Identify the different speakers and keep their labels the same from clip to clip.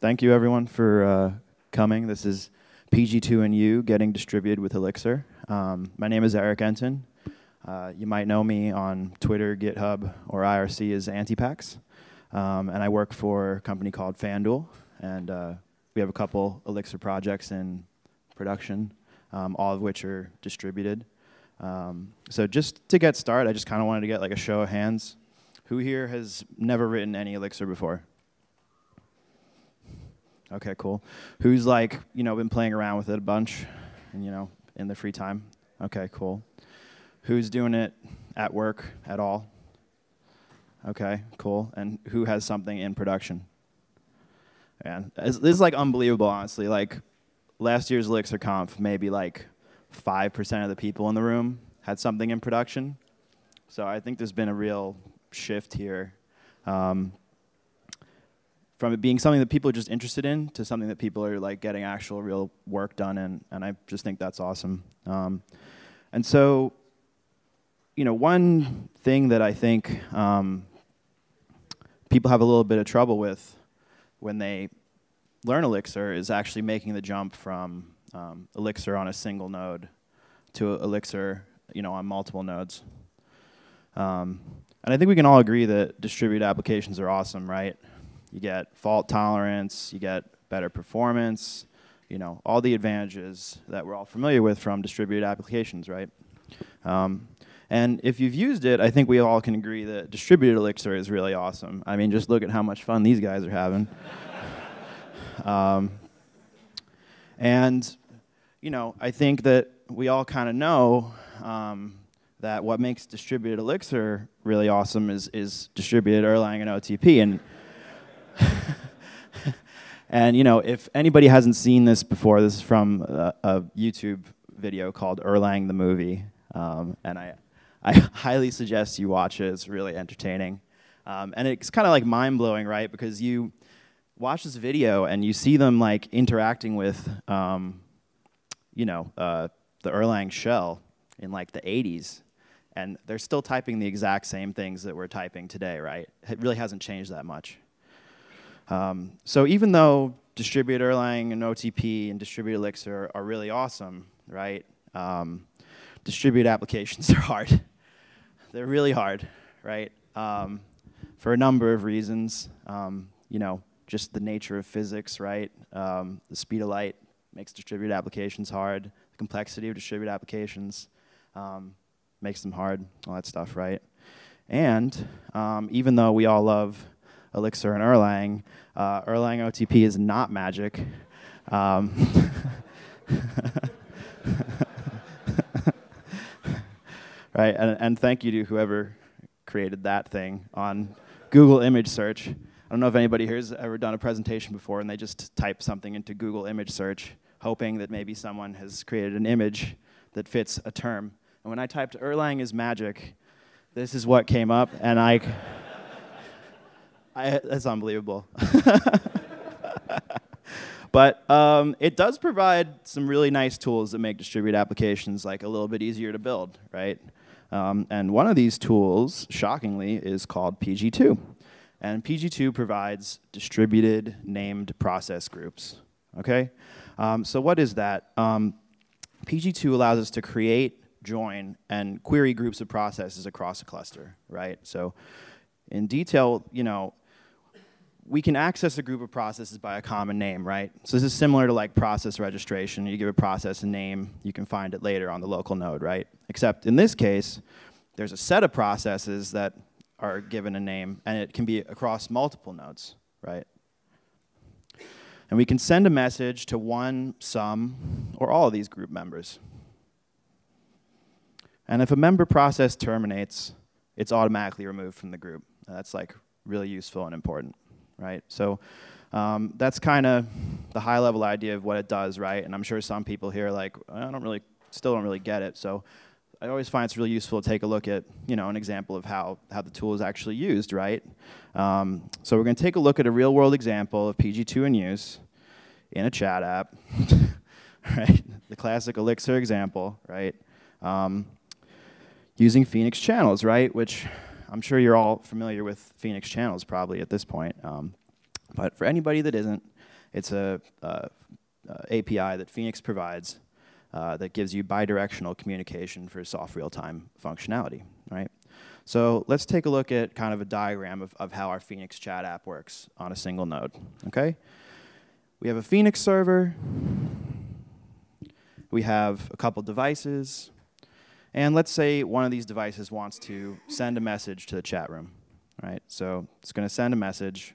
Speaker 1: Thank you, everyone, for uh, coming. This is PG2 and You getting distributed with Elixir. Um, my name is Eric Entin. Uh, you might know me on Twitter, GitHub, or IRC as Antipax. Um, and I work for a company called FanDuel. And uh, we have a couple Elixir projects in production, um, all of which are distributed. Um, so just to get started, I just kind of wanted to get like a show of hands. Who here has never written any Elixir before? Okay, cool. Who's like, you know, been playing around with it a bunch and, you know, in the free time? Okay, cool. Who's doing it at work at all? Okay, cool. And who has something in production? And this is like unbelievable, honestly. Like last year's Elixir Conf, maybe like 5% of the people in the room had something in production. So I think there's been a real shift here. Um, from it being something that people are just interested in to something that people are like getting actual real work done in, and I just think that's awesome. Um, and so, you know, one thing that I think um, people have a little bit of trouble with when they learn Elixir is actually making the jump from um, Elixir on a single node to Elixir, you know, on multiple nodes. Um, and I think we can all agree that distributed applications are awesome, right? You get fault tolerance, you get better performance, you know, all the advantages that we're all familiar with from distributed applications, right? Um, and if you've used it, I think we all can agree that distributed Elixir is really awesome. I mean, just look at how much fun these guys are having. um, and, you know, I think that we all kind of know um, that what makes distributed Elixir really awesome is, is distributed Erlang and OTP. And and you know, if anybody hasn't seen this before, this is from a, a YouTube video called Erlang the movie, um, and I, I highly suggest you watch it. It's really entertaining, um, and it's kind of like mind blowing, right? Because you watch this video and you see them like interacting with, um, you know, uh, the Erlang shell in like the 80s, and they're still typing the exact same things that we're typing today, right? It really hasn't changed that much. Um, so even though distributed Erlang and OTP and distributed Elixir are really awesome, right? Um, distributed applications are hard. They're really hard, right? Um, for a number of reasons. Um, you know, just the nature of physics, right? Um, the speed of light makes distributed applications hard. The complexity of distributed applications um, makes them hard. All that stuff, right? And even though we all love Elixir and Erlang. Uh, Erlang OTP is not magic. Um, right, and, and thank you to whoever created that thing on Google image search. I don't know if anybody here has ever done a presentation before and they just type something into Google image search, hoping that maybe someone has created an image that fits a term. And when I typed Erlang is magic, this is what came up, and I. I, that's unbelievable. but um, it does provide some really nice tools that make distributed applications like a little bit easier to build, right? Um, and one of these tools, shockingly, is called PG2. And PG2 provides distributed named process groups. Okay? Um, so what is that? Um, PG2 allows us to create, join, and query groups of processes across a cluster, right? So in detail, you know, we can access a group of processes by a common name, right? So this is similar to like process registration. You give a process a name, you can find it later on the local node, right? Except in this case, there's a set of processes that are given a name, and it can be across multiple nodes, right? And we can send a message to one, some, or all of these group members. And if a member process terminates, it's automatically removed from the group. And that's like really useful and important right? So um, that's kind of the high level idea of what it does, right? And I'm sure some people here like, I don't really, still don't really get it. So I always find it's really useful to take a look at, you know, an example of how, how the tool is actually used, right? Um, so we're going to take a look at a real world example of PG2 in use in a chat app, right? The classic Elixir example, right? Um, using Phoenix channels, right? Which I'm sure you're all familiar with Phoenix channels probably at this point. Um, But for anybody that isn't, it's a, uh, uh, API that Phoenix provides uh, that gives you bidirectional communication for soft real-time functionality, right? So let's take a look at kind of a diagram of, of how our Phoenix chat app works on a single node, okay? We have a Phoenix server, we have a couple devices, and let's say one of these devices wants to send a message to the chat room, right? So it's going to send a message.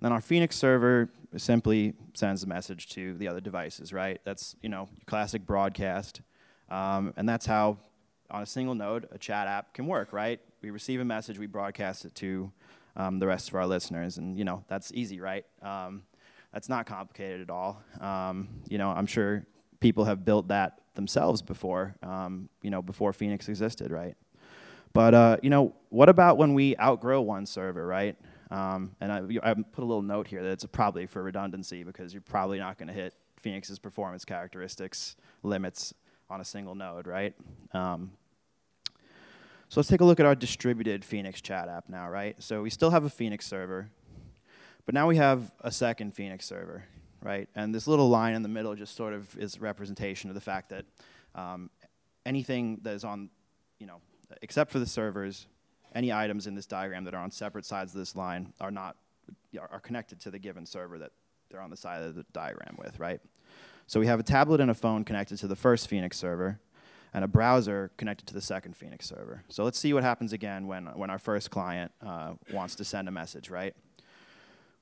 Speaker 1: And then our Phoenix server simply sends a message to the other devices, right? That's, you know, classic broadcast. Um, and that's how, on a single node, a chat app can work, right? We receive a message, we broadcast it to um, the rest of our listeners. And, you know, that's easy, right? Um, that's not complicated at all. Um, you know, I'm sure people have built that themselves before, um, you know, before Phoenix existed, right? But uh, you know, what about when we outgrow one server, right? Um, and I, I, put a little note here that it's probably for redundancy because you're probably not going to hit Phoenix's performance characteristics limits on a single node, right? Um, so let's take a look at our distributed Phoenix chat app now, right? So we still have a Phoenix server, but now we have a second Phoenix server right? And this little line in the middle just sort of is representation of the fact that um, anything that is on, you know, except for the servers, any items in this diagram that are on separate sides of this line are not are connected to the given server that they're on the side of the diagram with, right? So we have a tablet and a phone connected to the first Phoenix server, and a browser connected to the second Phoenix server. So let's see what happens again when, when our first client uh, wants to send a message, right?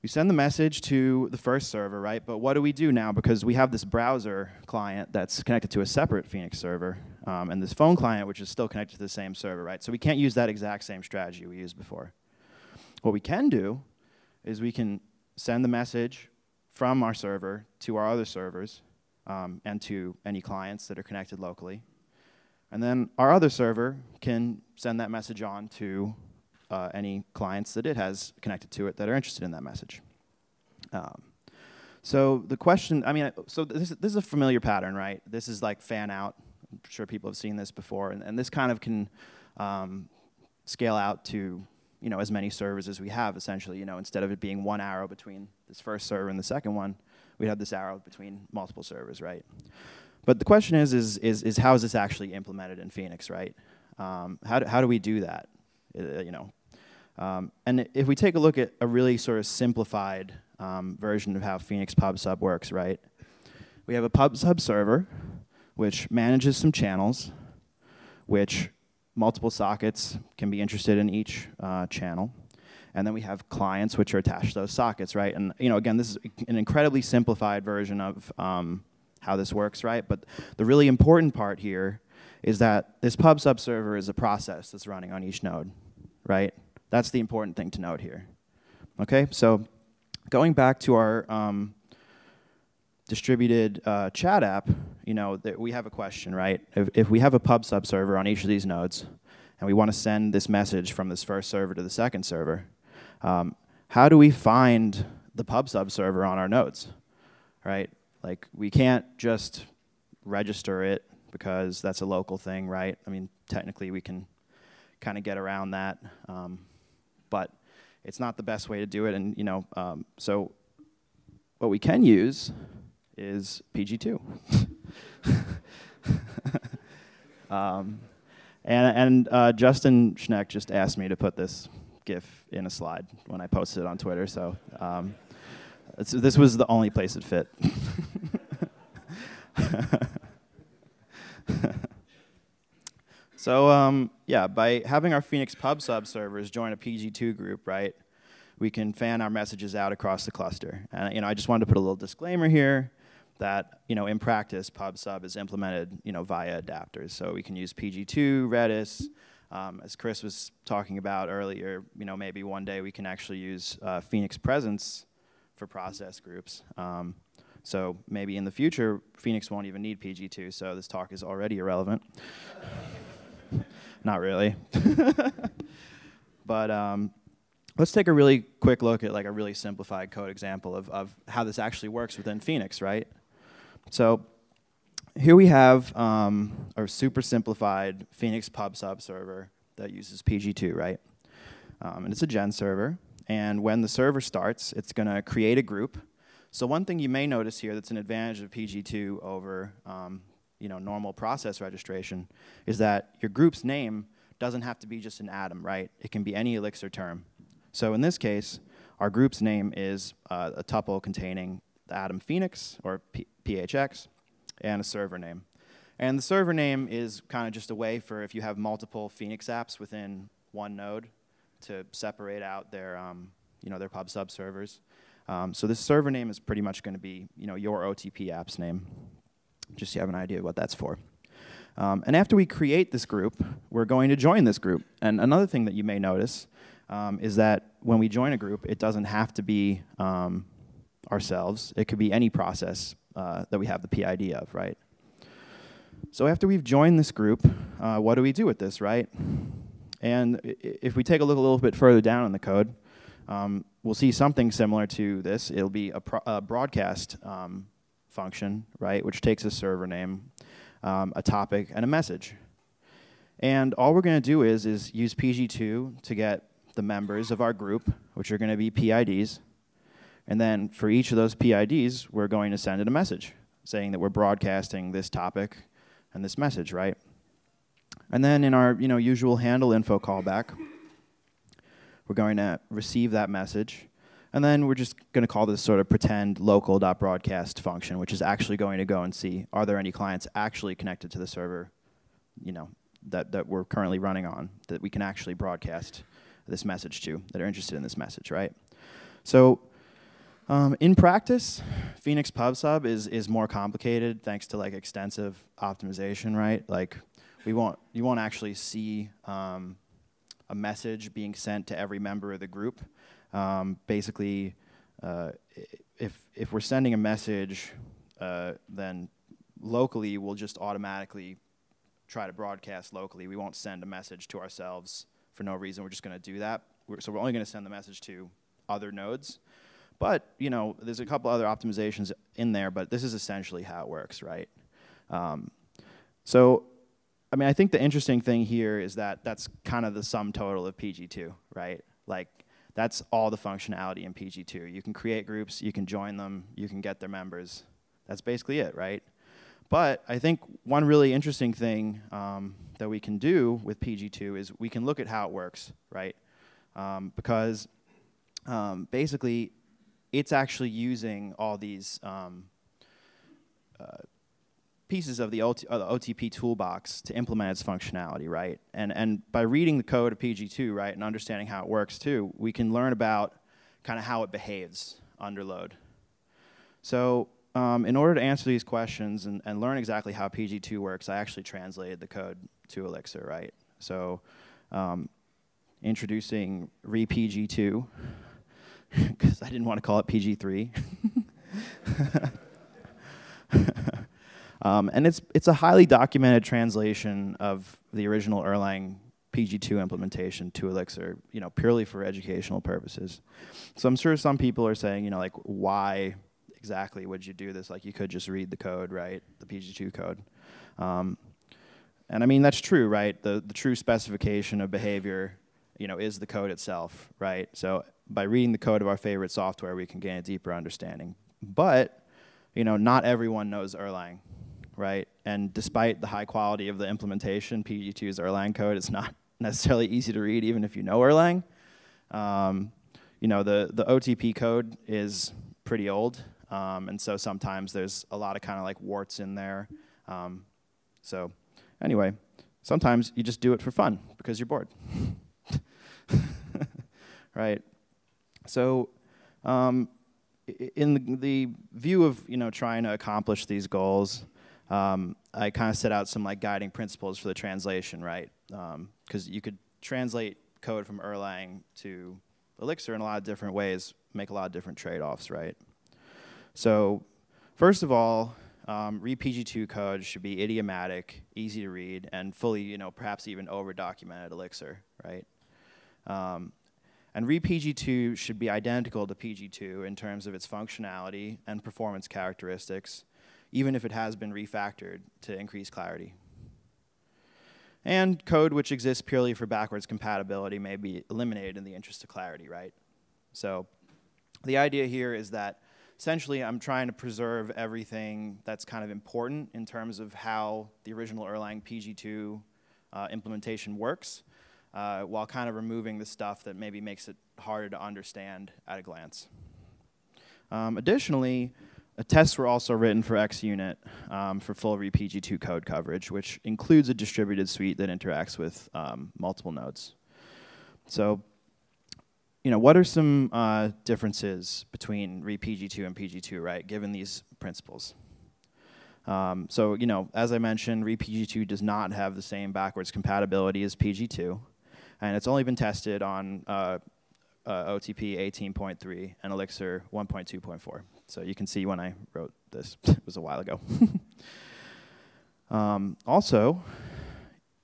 Speaker 1: We send the message to the first server, right? But what do we do now? Because we have this browser client that's connected to a separate Phoenix server, um, and this phone client, which is still connected to the same server, right? So we can't use that exact same strategy we used before. What we can do is we can send the message from our server to our other servers um, and to any clients that are connected locally. And then our other server can send that message on to uh, any clients that it has connected to it that are interested in that message. Um, so the question, I mean, so this, this is a familiar pattern, right? This is like fan out. I'm sure people have seen this before, and, and this kind of can um, scale out to you know as many servers as we have. Essentially, you know, instead of it being one arrow between this first server and the second one, we'd have this arrow between multiple servers, right? But the question is, is, is, is how is this actually implemented in Phoenix, right? Um, how, do, how do we do that? Uh, you know, um, and if we take a look at a really sort of simplified um, version of how Phoenix Pub Sub works, right? We have a Pub Sub server, which manages some channels, which multiple sockets can be interested in each uh, channel. And then we have clients which are attached to those sockets, right? And you know, again, this is an incredibly simplified version of um, how this works, right? But the really important part here is that this pub sub server is a process that's running on each node, right? That's the important thing to note here. Okay, so going back to our um, distributed uh, chat app, you know, we have a question, right? If, if we have a pub sub server on each of these nodes, and we want to send this message from this first server to the second server, um, how do we find the pub sub server on our nodes, right? Like, we can't just register it because that's a local thing, right? I mean, technically, we can kind of get around that. Um, but it's not the best way to do it. And you know, um, so what we can use is PG2. um, and and uh, Justin Schneck just asked me to put this GIF in a slide when I posted it on Twitter. So um, this was the only place it fit. So um, yeah, by having our Phoenix Pub sub servers join a PG2 group, right, we can fan our messages out across the cluster. And you know, I just wanted to put a little disclaimer here that you know, in practice, Pub sub is implemented you know via adapters. So we can use PG2, Redis. Um, as Chris was talking about earlier, you know, maybe one day we can actually use uh, Phoenix Presence for process groups. Um, so maybe in the future, Phoenix won't even need PG2. So this talk is already irrelevant. Not really. but um, let's take a really quick look at like a really simplified code example of, of how this actually works within Phoenix, right? So here we have um, a super simplified Phoenix pub sub server that uses PG2, right? Um, and it's a gen server. And when the server starts, it's going to create a group. So one thing you may notice here that's an advantage of PG2 over um, you know, normal process registration is that your group's name doesn't have to be just an atom, right? It can be any Elixir term. So in this case, our group's name is uh, a tuple containing the atom Phoenix, or P PHX, and a server name. And the server name is kind of just a way for if you have multiple Phoenix apps within one node to separate out their, um, you know, their pub sub servers. Um, so this server name is pretty much going to be, you know, your OTP app's name, just so you have an idea what that's for. Um, and after we create this group, we're going to join this group. And another thing that you may notice um, is that when we join a group, it doesn't have to be um, ourselves. It could be any process uh, that we have the PID of, right? So after we've joined this group, uh, what do we do with this, right? And if we take a look a little bit further down in the code, um, we'll see something similar to this. It'll be a, a broadcast um, function, right, which takes a server name, um, a topic, and a message. And all we're going to do is, is use PG2 to get the members of our group, which are going to be PIDs. And then for each of those PIDs, we're going to send it a message saying that we're broadcasting this topic and this message, right? And then in our you know, usual handle info callback, we're going to receive that message. And then we're just going to call this sort of pretend local.broadcast function, which is actually going to go and see are there any clients actually connected to the server, you know, that, that we're currently running on that we can actually broadcast this message to that are interested in this message, right? So um, in practice, Phoenix PubSub is is more complicated thanks to like extensive optimization, right? Like we won't you won't actually see um, a message being sent to every member of the group. Um, basically, uh, if if we're sending a message, uh, then locally we'll just automatically try to broadcast locally. We won't send a message to ourselves for no reason. We're just going to do that. We're, so we're only going to send the message to other nodes. But you know, there's a couple other optimizations in there, but this is essentially how it works, right? Um, so, I mean, I think the interesting thing here is that that's kind of the sum total of PG2, right? Like, that's all the functionality in PG2. You can create groups, you can join them, you can get their members. That's basically it, right? But I think one really interesting thing um, that we can do with PG2 is we can look at how it works, right? Um, because um, basically, it's actually using all these um, uh, pieces of the, OT, the, OTP toolbox to implement its functionality, right? And, and by reading the code of PG2, right, and understanding how it works too, we can learn about kind of how it behaves under load. So um, in order to answer these questions and, and learn exactly how PG2 works, I actually translated the code to Elixir, right? So um, introducing repg2, because I didn't want to call it PG3. um, and it's, it's a highly documented translation of the original Erlang PG2 implementation to Elixir, you know, purely for educational purposes. So I'm sure some people are saying, you know, like, why exactly would you do this? Like you could just read the code, right? The PG2 code. Um, and I mean, that's true, right? The, the true specification of behavior, you know, is the code itself, right? So by reading the code of our favorite software, we can gain a deeper understanding. But, you know, not everyone knows Erlang, right? And despite the high quality of the implementation, PG2's Erlang code is not necessarily easy to read even if you know Erlang. Um, you know, the, the OTP code is pretty old. Um, and so sometimes there's a lot of kind of like warts in there. Um, so anyway, sometimes you just do it for fun because you're bored. right? So um, in the, the, view of you know trying to accomplish these goals, um, I kind of set out some like guiding principles for the translation, right? Because um, you could translate code from Erlang to Elixir in a lot of different ways, make a lot of different trade-offs, right? So first of all, um, repg2 code should be idiomatic, easy to read, and fully, you know, perhaps even over-documented Elixir, right? Um, and repg2 should be identical to pg2 in terms of its functionality and performance characteristics, even if it has been refactored to increase clarity. And code which exists purely for backwards compatibility may be eliminated in the interest of clarity, right? So the idea here is that essentially I'm trying to preserve everything that's kind of important in terms of how the original Erlang PG2 uh, implementation works, uh, while kind of removing the stuff that maybe makes it harder to understand at a glance. Um, additionally, tests were also written for ExUnit um, for full repg2 code coverage, which includes a distributed suite that interacts with um, multiple nodes. So you know, what are some uh, differences between repg2 and PG2, right, given these principles? Um, so, you know, as I mentioned, repg2 does not have the same backwards compatibility as PG2, and it's only been tested on uh, uh, OTP 18.3 and Elixir 1.2.4. So you can see when I wrote this, it was a while ago. um, also,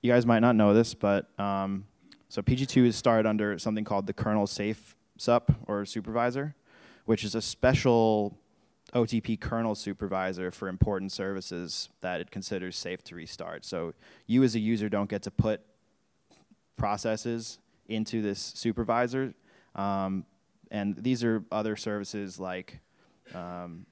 Speaker 1: you guys might not know this, but um, so PG2 is started under something called the kernel safe sup or supervisor, which is a special OTP kernel supervisor for important services that it considers safe to restart. So you as a user don't get to put processes into this supervisor. Um, and these are other services like, um,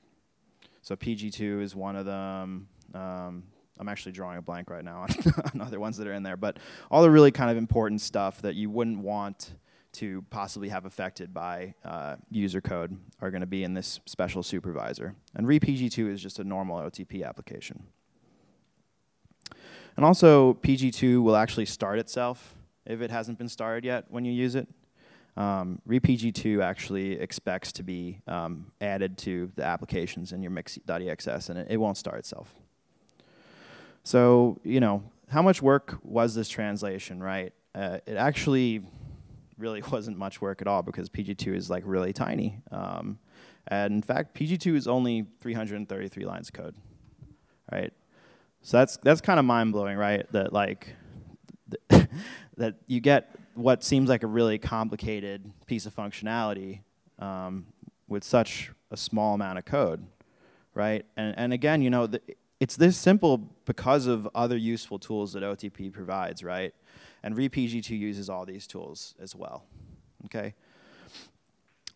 Speaker 1: so PG2 is one of them. Um, I'm actually drawing a blank right now on other ones that are in there, but all the really kind of important stuff that you wouldn't want to possibly have affected by uh, user code are going to be in this special supervisor. And repg2 is just a normal OTP application. And also, PG2 will actually start itself if it hasn't been started yet when you use it. Um, repg2 actually expects to be um, added to the applications in your mix.exs, and it, it won't start itself. So, you know, how much work was this translation, right? Uh, it actually really wasn't much work at all because PG2 is like really tiny. Um, and in fact, PG2 is only 333 lines of code, right? So that's that's kind of mind blowing, right? That like that you get what seems like a really complicated piece of functionality um, with such a small amount of code, right? And and again, you know, the, it's this simple because of other useful tools that OTP provides, right? And repg2 uses all these tools as well, okay?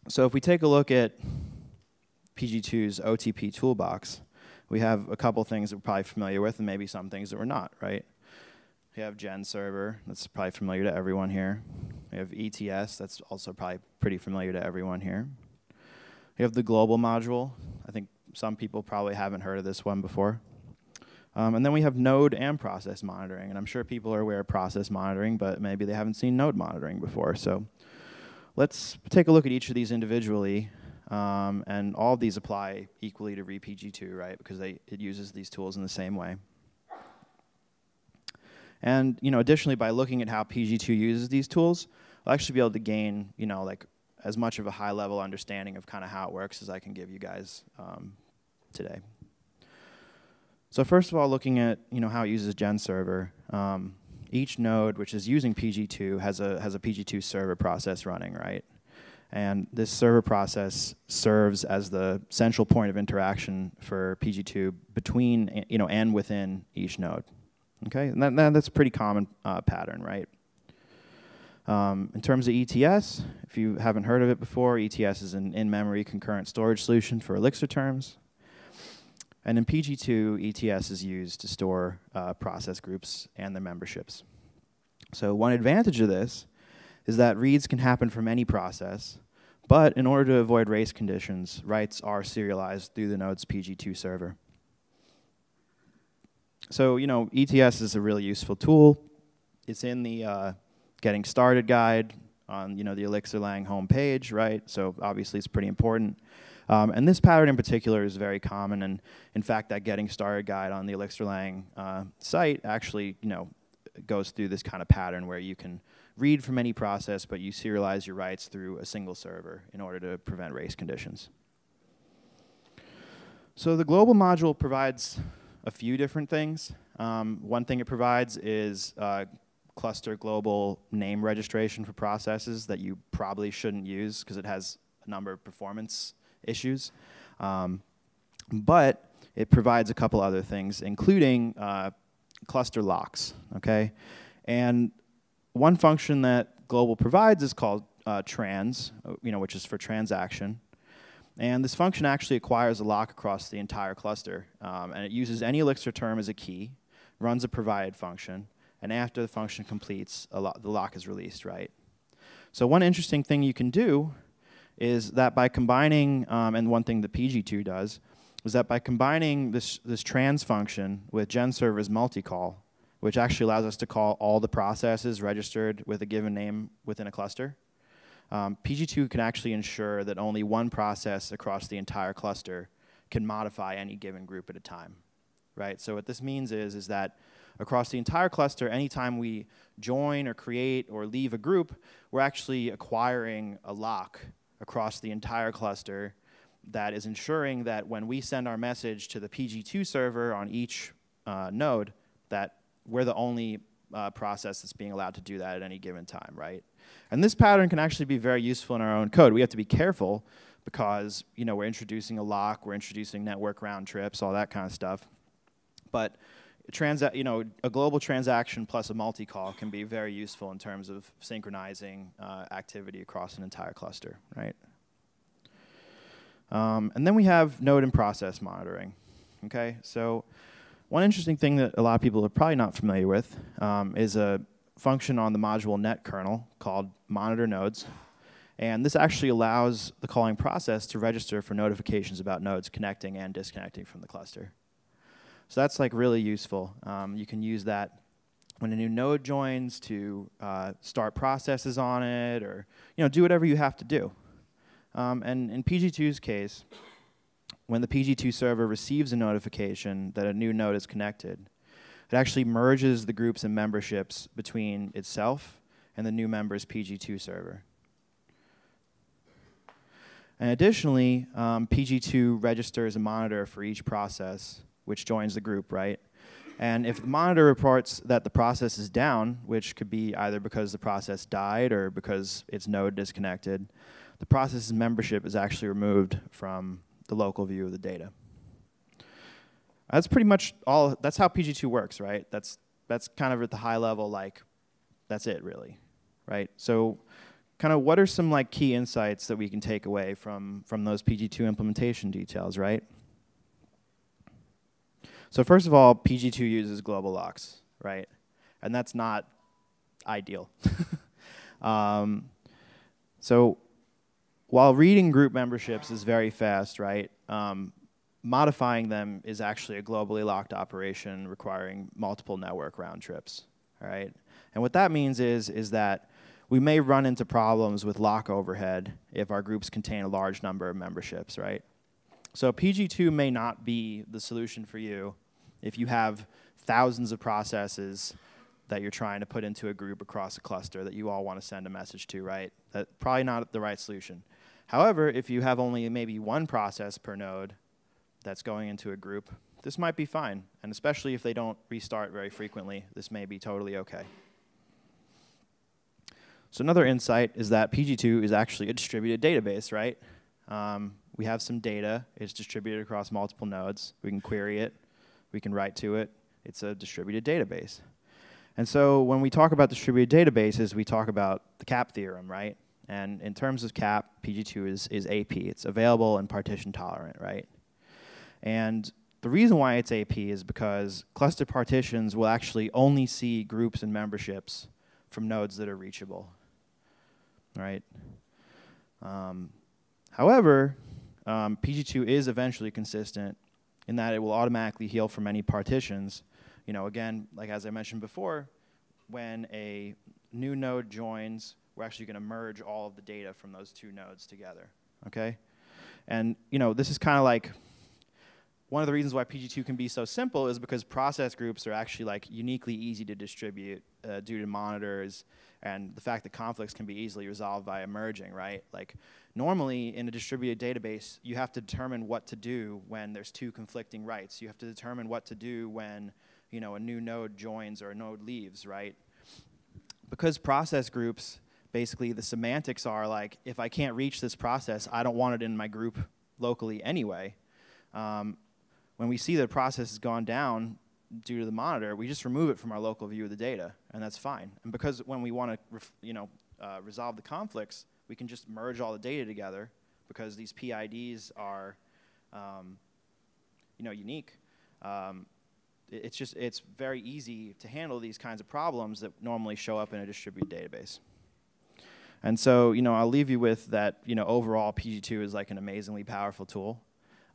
Speaker 1: So if we take a look at PG2's OTP toolbox, we have a couple things that we're probably familiar with and maybe some things that we're not, right? We have Gen server, that's probably familiar to everyone here. We have ETS, that's also probably pretty familiar to everyone here. We have the global module. I think some people probably haven't heard of this one before. Um, and then we have node and process monitoring. And I'm sure people are aware of process monitoring, but maybe they haven't seen node monitoring before. So let's take a look at each of these individually. Um, and all of these apply equally to repg2, right? Because they, it uses these tools in the same way. And you know, additionally, by looking at how PG2 uses these tools, I'll actually be able to gain, you know, like as much of a high level understanding of kind of how it works as I can give you guys um, today. So first of all, looking at you know how it uses Gen server, um, each node which is using PG2 has a has a PG2 server process running, right? And this server process serves as the central point of interaction for PG2 between you know and within each node. Okay, and that, that that's a pretty common uh, pattern, right? Um, in terms of ETS, if you haven't heard of it before, ETS is an in-memory concurrent storage solution for Elixir terms. And in PG2, ETS is used to store uh, process groups and their memberships. So one advantage of this is that reads can happen from any process, but in order to avoid race conditions, writes are serialized through the node's PG2 server. So, you know, ETS is a really useful tool. It's in the uh, getting started guide on, you know, the Elixir Lang homepage, right? So obviously it's pretty important. Um, and this pattern in particular is very common, and in fact, that getting started guide on the Elixir Lang uh, site actually, you know, goes through this kind of pattern where you can read from any process, but you serialize your writes through a single server in order to prevent race conditions. So the global module provides a few different things. Um, one thing it provides is uh, cluster global name registration for processes that you probably shouldn't use because it has a number of performance issues. Um, but it provides a couple other things, including uh, cluster locks, okay? And one function that Global provides is called uh, trans, uh, you know, which is for transaction. And this function actually acquires a lock across the entire cluster. Um, and it uses any Elixir term as a key, runs a provided function, and after the function completes, lo the lock is released, right? So one interesting thing you can do is that by combining, um, and one thing the PG2 does, is that by combining this, this trans function with GenServer's multicall, which actually allows us to call all the processes registered with a given name within a cluster, um, PG2 can actually ensure that only one process across the entire cluster can modify any given group at a time, right? So what this means is, is that across the entire cluster, anytime we join or create or leave a group, we're actually acquiring a lock across the entire cluster that is ensuring that when we send our message to the PG2 server on each uh, node, that we're the only uh, process that's being allowed to do that at any given time, right? And this pattern can actually be very useful in our own code. We have to be careful because you know we're introducing a lock, we're introducing network round trips, all that kind of stuff. But transa- you know, a global transaction plus a multi-call can be very useful in terms of synchronizing uh, activity across an entire cluster, right? Um, and then we have node and process monitoring. Okay, so one interesting thing that a lot of people are probably not familiar with um, is a function on the module net kernel called monitor nodes. And this actually allows the calling process to register for notifications about nodes connecting and disconnecting from the cluster. So that's like really useful. Um, you can use that when a new node joins to uh, start processes on it or you know, do whatever you have to do. Um, and in PG2's case, when the PG2 server receives a notification that a new node is connected, it actually merges the groups and memberships between itself and the new member's PG2 server. And additionally, um, PG2 registers a monitor for each process which joins the group, right? And if the monitor reports that the process is down, which could be either because the process died or because its node disconnected, the process's membership is actually removed from the local view of the data. That's pretty much all, that's how PG2 works, right? That's, that's kind of at the high level, like, that's it really, right? So kind of what are some like key insights that we can take away from, from those PG2 implementation details, right? So first of all, PG2 uses global locks, right? And that's not ideal. um, so while reading group memberships is very fast, right? Um, modifying them is actually a globally locked operation requiring multiple network round trips, right? And what that means is, is that we may run into problems with lock overhead if our groups contain a large number of memberships, right? So PG2 may not be the solution for you if you have thousands of processes that you're trying to put into a group across a cluster that you all want to send a message to, right? That's probably not the right solution. However, if you have only maybe one process per node that's going into a group, this might be fine. And especially if they don't restart very frequently, this may be totally okay. So another insight is that PG2 is actually a distributed database, right? Um, we have some data. It's distributed across multiple nodes. We can query it. We can write to it. It's a distributed database. And so when we talk about distributed databases, we talk about the CAP theorem, right? And in terms of CAP, PG2 is, is AP. It's available and partition tolerant, right? And the reason why it's AP is because cluster partitions will actually only see groups and memberships from nodes that are reachable, right? Um, however, um, PG2 is eventually consistent in that it will automatically heal from any partitions. You know, again, like as I mentioned before, when a new node joins, we're actually going to merge all of the data from those two nodes together, okay? And, you know, this is kind of like one of the reasons why PG2 can be so simple is because process groups are actually like uniquely easy to distribute uh, due to monitors and the fact that conflicts can be easily resolved by merging, right? Like normally in a distributed database, you have to determine what to do when there's two conflicting writes. You have to determine what to do when you know a new node joins or a node leaves, right? Because process groups, basically the semantics are like, if I can't reach this process, I don't want it in my group locally anyway. Um, when we see the process has gone down due to the monitor, we just remove it from our local view of the data, and that's fine. And because when we want to, you know, uh, resolve the conflicts, We can just merge all the data together because these PIDs are, um, you know, unique. Um, it's just it's very easy to handle these kinds of problems that normally show up in a distributed database. And so, you know, I'll leave you with that, you know, overall PG2 is like an amazingly powerful tool.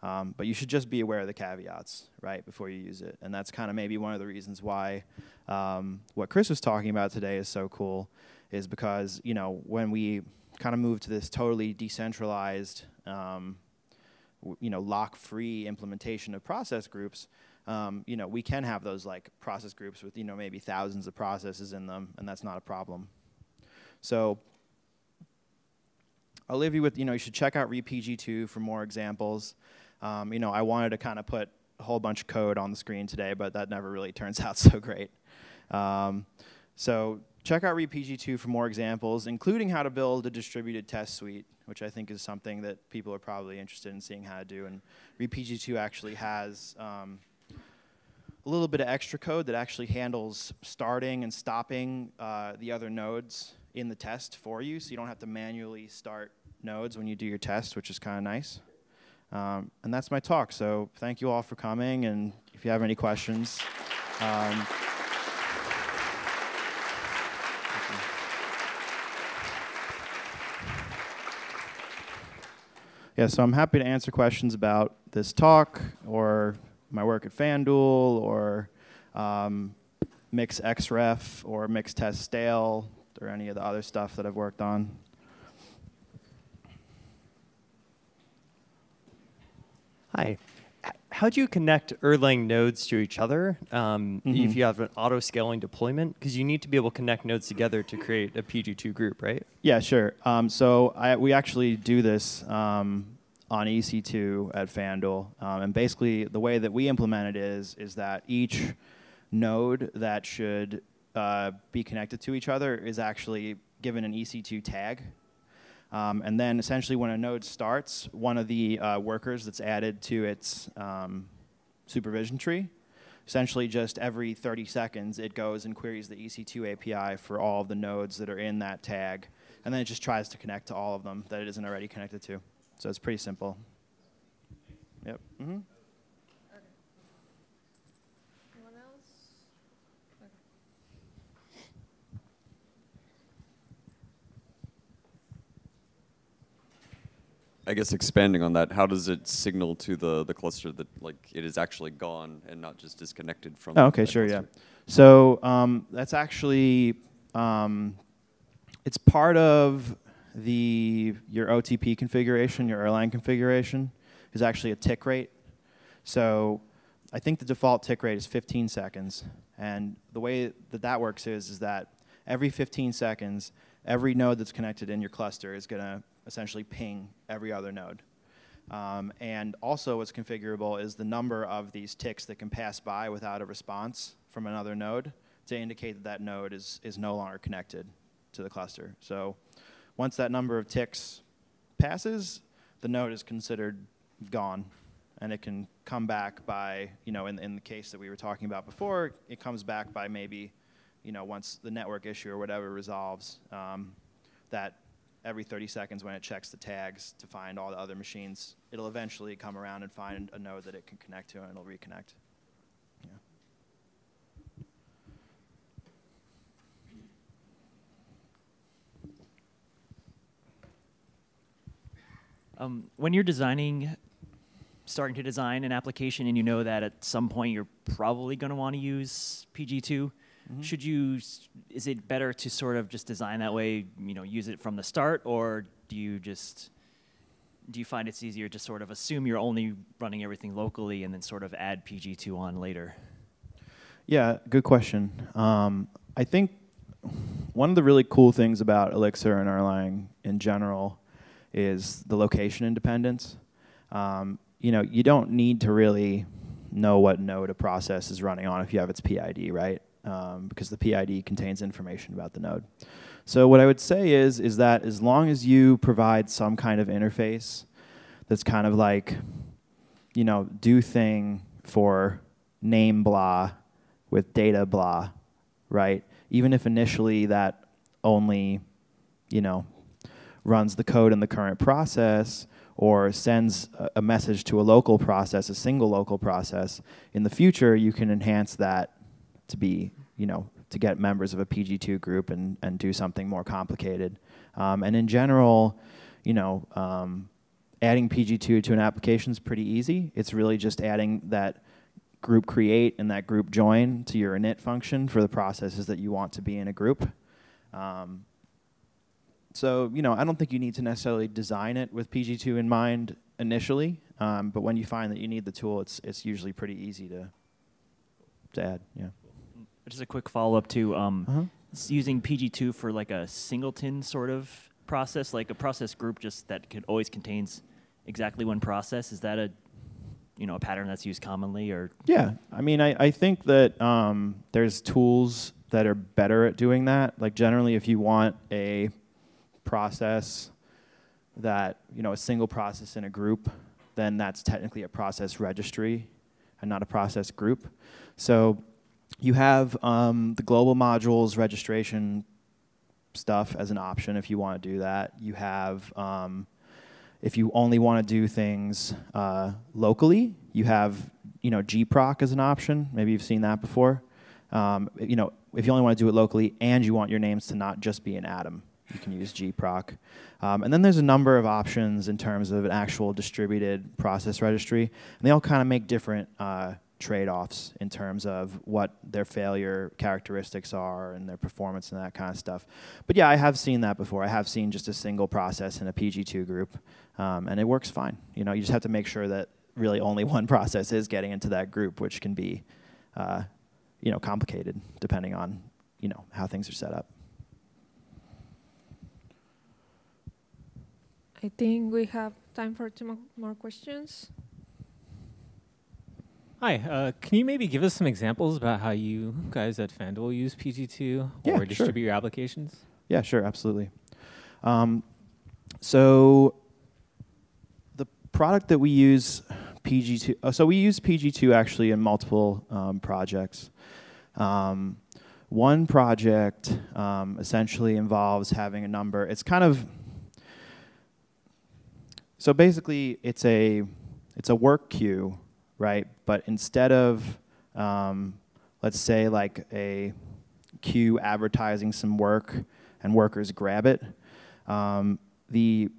Speaker 1: Um, but you should just be aware of the caveats, right, before you use it. And that's kind of maybe one of the reasons why um, what Chris was talking about today is so cool, is because, you know, when we kind of move to this totally decentralized, um, you know, lock-free implementation of process groups, um, you know, we can have those like process groups with, you know, maybe thousands of processes in them, and that's not a problem. So I'll leave you with, you know, you should check out RePG2 for more examples. Um, you know, I wanted to kind of put a whole bunch of code on the screen today, but that never really turns out so great. Um, so check out RePG2 for more examples, including how to build a distributed test suite, which I think is something that people are probably interested in seeing how to do. And RePG2 actually has um, a little bit of extra code that actually handles starting and stopping uh, the other nodes in the test for you, so you don't have to manually start nodes when you do your test, which is kind of nice. Um, and that's my talk. So thank you all for coming, and if you have any questions. Um, yeah, so I'm happy to answer questions about this talk or my work at FanDuel or um, Mix XREF or Mix Test Stale or any of the other stuff that I've worked on.
Speaker 2: Hi. How do you connect Erlang nodes to each other um, mm-hmm. if you have an auto scaling deployment? Because you need to be able to connect nodes together to create a PG2 group, right?
Speaker 1: Yeah, sure. Um, so I, we actually do this um, on EC2 at FanDuel. Um, and basically, the way that we implement it is, is that each node that should uh, be connected to each other is actually given an EC2 tag. Um, and then essentially when a node starts, one of the uh, workers that's added to its um, supervision tree, essentially just every 30 seconds it goes and queries the EC2 API for all of the nodes that are in that tag. And then it just tries to connect to all of them that it isn't already connected to. So it's pretty simple. Yep. Mm -hmm.
Speaker 3: I guess expanding on that, how does it signal to the, the cluster that like it is actually gone and not just disconnected from?
Speaker 1: Oh, okay, sure, cluster? yeah. So um, that's actually um, it's part of the your OTP configuration, your Erlang configuration, is actually a tick rate. So I think the default tick rate is 15 seconds, and the way that that works is is that every 15 seconds, every node that's connected in your cluster is going to essentially ping every other node. Um, and also what's configurable is the number of these ticks that can pass by without a response from another node to indicate that that node is, is no longer connected to the cluster. So once that number of ticks passes, the node is considered gone. And it can come back by, you know, in, in the case that we were talking about before, it comes back by maybe, you know, once the network issue or whatever resolves, um, that every 30 seconds when it checks the tags to find all the other machines, it'll eventually come around and find a node that it can connect to and it'll reconnect. Yeah.
Speaker 4: Um, when you're designing, starting to design an application and you know that at some point you're probably going to want to use PG2, Mm-hmm. Should you? Is it better to sort of just design that way? You know, use it from the start, or do you just do you find it's easier to sort of assume you're only running everything locally and then sort of add PG2 on later?
Speaker 1: Yeah, good question. Um, I think one of the really cool things about Elixir and Erlang in general is the location independence. Um, you know, you don't need to really know what node a process is running on if you have its PID, right? Um, because the PID contains information about the node. So what I would say is, is that as long as you provide some kind of interface that's kind of like, you know, do thing for name blah with data blah, right? Even if initially that only, you know, runs the code in the current process or sends a, a message to a local process, a single local process, in the future you can enhance that to be, you know, to get members of a PG2 group and, and do something more complicated. Um, and in general, you know, um, adding PG2 to an application is pretty easy. It's really just adding that group create and that group join to your init function for the processes that you want to be in a group. Um, so, you know, I don't think you need to necessarily design it with PG2 in mind initially, um, but when you find that you need the tool, it's, it's usually pretty easy to, to add, yeah.
Speaker 4: Just a quick follow up to um,
Speaker 1: Uh-huh.
Speaker 4: using PG2 for like a singleton sort of process, like a process group just that could always contains exactly one process. Is that a you know a pattern that's used commonly or
Speaker 1: Yeah, I mean, I, I think that um, there's tools that are better at doing that. Like generally, if you want a process that you know a single process in a group, then that's technically a process registry and not a process group. So you have um, the global modules registration stuff as an option if you want to do that. You have um, if you only want to do things uh, locally, you have you know gproc as an option. Maybe you've seen that before. Um, you know, if you only want to do it locally and you want your names to not just be an atom, you can use gproc. Um, and then there's a number of options in terms of an actual distributed process registry, and they all kind of make different uh, trade-offs in terms of what their failure characteristics are and their performance and that kind of stuff. But yeah, I have seen that before. I have seen just a single process in a PG2 group, um, and it works fine. You know, you just have to make sure that really only one process is getting into that group, which can be, uh, you know, complicated depending on you know how things are set up.
Speaker 5: I think we have time for two more questions.
Speaker 6: Hi, uh, can you maybe give us some examples about how you guys at FanDuel use PG2
Speaker 1: Yeah,
Speaker 6: or
Speaker 1: sure.
Speaker 6: distribute your applications?
Speaker 1: Yeah, sure, absolutely. Um, so the product that we use PG2, oh, so we use PG2 actually in multiple um, projects. Um, one project um, essentially involves having a number. It's kind of so basically it's a it's a work queue, right? But instead of um, let's say like a queue advertising some work and workers grab it. Um, the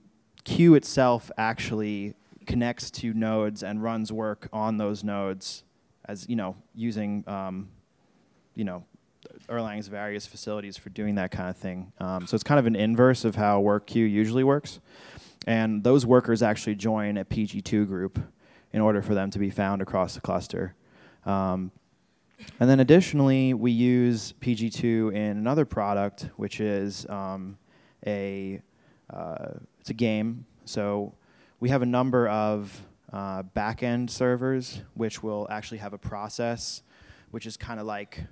Speaker 1: queue itself actually connects to nodes and runs work on those nodes as you know using um, you know Erlang's various facilities for doing that kind of thing. Um, so it's kind of an inverse of how work queue usually works. And those workers actually join a PG2 group in order for them to be found across the cluster. Um, and then additionally, we use PG2 in another product, which is um, a uh, it's a game. So we have a number of uh, backend servers, which will actually have a process, which is kind of like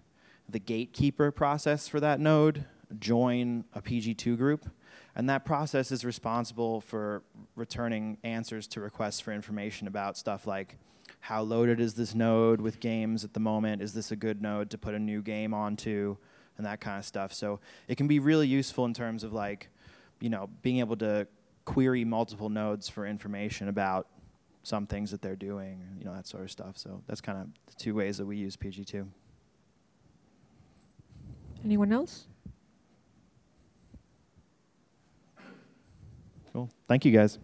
Speaker 1: the gatekeeper process for that node, join a PG2 group. And that process is responsible for returning answers to requests for information about stuff like how loaded is this node with games at the moment? Is this a good node to put a new game onto? And that kind of stuff. So it can be really useful in terms of like, you know, being able to query multiple nodes for information about some things that they're doing, you know, that sort of stuff. So that's kind of the two ways that we use PG2.
Speaker 5: Anyone else?
Speaker 1: Cool. Thank you guys.